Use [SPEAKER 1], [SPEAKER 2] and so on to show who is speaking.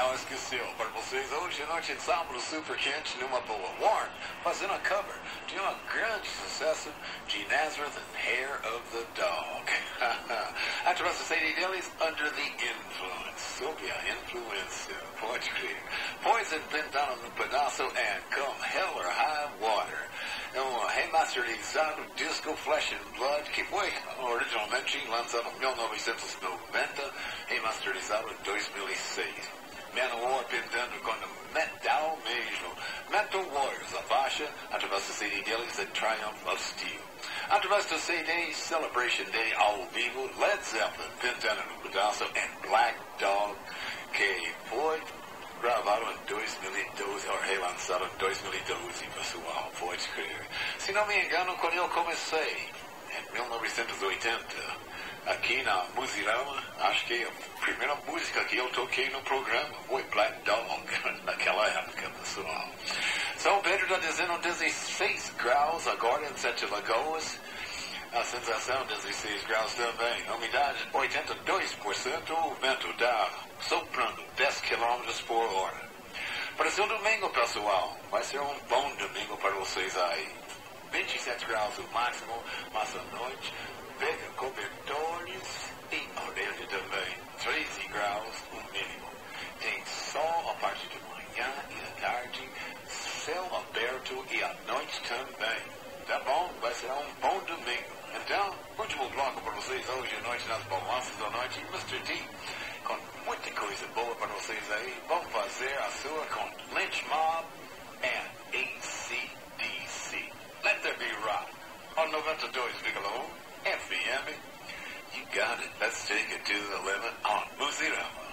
[SPEAKER 1] Não esqueceu, para vocês, hoje noite de sábado super quente numa boa. Warrant fazendo a cover de um grande sucesso de Nazareth and Hair of the Dog. Através da CD deles, Under the Influence, sob a influência, pode crer. Poison pintado no pedaço and Come Hell or High Water. É um remasterizado disco Flesh and Blood que foi originalmente lançado em 1990, remasterizado em 2006. Manowar pintando com metal mesmo. Metal Warriors, a faixa, através do CD deles, The Triumph of Steel. Através do CD Celebration Day ao vivo, Led Zeppelin pintando no pedaço em Black Dog, que foi gravado em 2012, ou relançado em 2012, pessoal, pode crer. Se não me engano, quando eu comecei, em 1980, aqui na Musirama, acho que a primeira música que eu toquei no programa foi Black Dog, naquela época, pessoal. São Pedro está dizendo 16 graus agora em Sete Lagoas. A sensação 16 graus também. Umidade 82%. O vento está soprando 10 km por hora. Para seu domingo, pessoal, vai ser um bom domingo para vocês aí. 27 graus o máximo, mas à noite cobertores e orelha também. 13 graus o mínimo. Tem sol a parte de manhã e à tarde, céu aberto e à noite também. Tá bom? Vai ser um bom domingo. Então, último bloco para vocês hoje à noite nas balanças da noite, Mr. T, com muita coisa boa para vocês aí. Vamos fazer a sua com Lynch Mob Let's take it to the limit on Musirama.